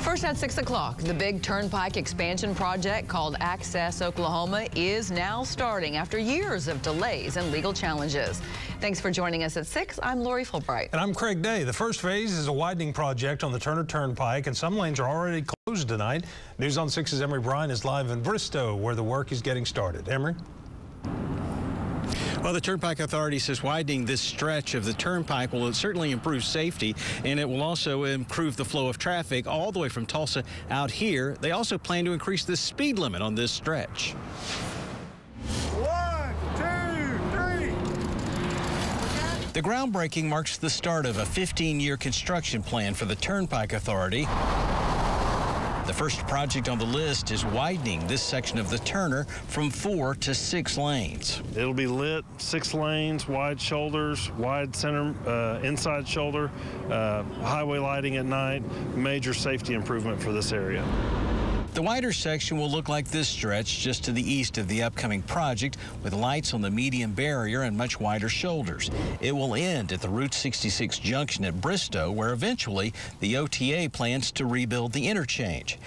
First at 6 o'clock, the big Turnpike expansion project called Access Oklahoma is now starting after years of delays and legal challenges. Thanks for joining us at 6. I'm Lori Fulbright. And I'm Craig Day. The first phase is a widening project on the Turner Turnpike, and some lanes are already closed tonight. News on 6's Emory Bryan is live in Bristow, where the work is getting started. Emory? Well, the Turnpike Authority says widening this stretch of the turnpike will certainly improve safety and it will also improve the flow of traffic all the way from Tulsa out here. They also plan to increase the speed limit on this stretch. One, two, three. The groundbreaking marks the start of a 15-year construction plan for the Turnpike Authority. First project on the list is widening this section of the Turner from four to six lanes. It'll be lit, six lanes, wide shoulders, wide center, uh, inside shoulder, uh, highway lighting at night, major safety improvement for this area. The wider section will look like this stretch just to the east of the upcoming project with lights on the median barrier and much wider shoulders. It will end at the Route 66 junction at Bristow where eventually the OTA plans to rebuild the interchange.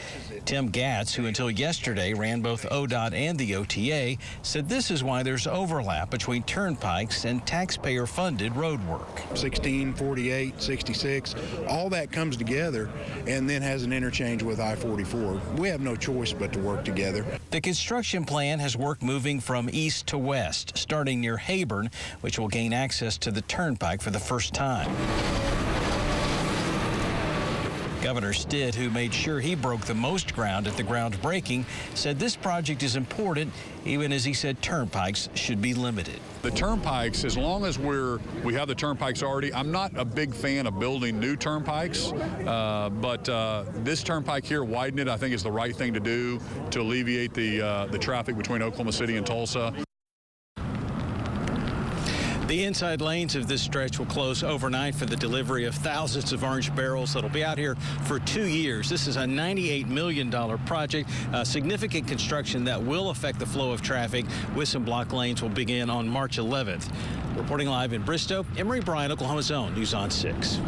Tim Gatz, who until yesterday ran both ODOT and the OTA, said this is why there's overlap between turnpikes and taxpayer-funded road work. 16, 48, 66, all that comes together and then has an interchange with I-44. We have no choice but to work together. The construction plan has work moving from east to west, starting near Heyburn, which will gain access to the turnpike for the first time. Governor Stitt, who made sure he broke the most ground at the groundbreaking, said this project is important, even as he said turnpikes should be limited. The turnpikes, as long as we're we have the turnpikes already, I'm not a big fan of building new turnpikes, uh, but uh, this turnpike here, widen it, I think is the right thing to do to alleviate the uh, the traffic between Oklahoma City and Tulsa. The inside lanes of this stretch will close overnight for the delivery of thousands of orange barrels that'll be out here for two years. This is a $98 million project, significant construction that will affect the flow of traffic. With some block lanes will begin on March 11th. Reporting live in Bristow, Emory Bryan, Oklahoma's Own, News on 6.